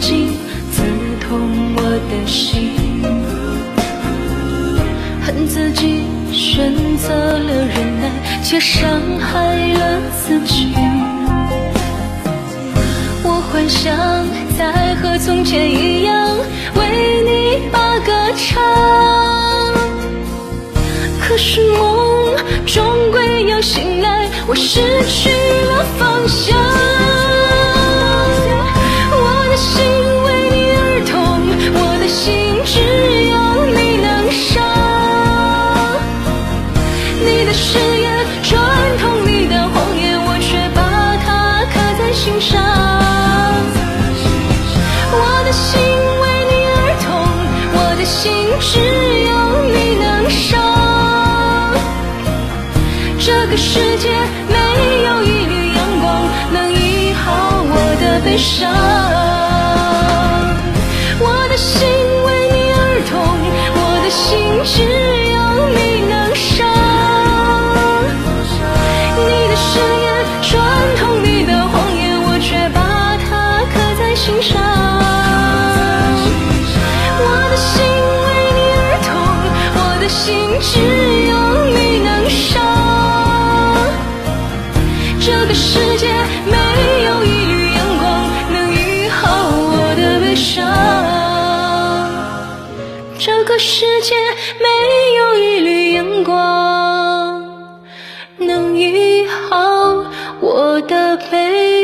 睛，刺痛我的心。恨自己选择了忍耐，却伤害了自己。我幻想再和从前一样，为你把歌唱。可是梦终归要醒来，我失去了方向。心上。我的心为你而痛，我的心只有你能伤。这个世界没有一缕阳光能医好我的悲伤。我的心为你而痛，我的心只心只有你能伤。这个世界没有一缕阳光能医好我的悲伤。这个世界没有一缕阳光能医好我的悲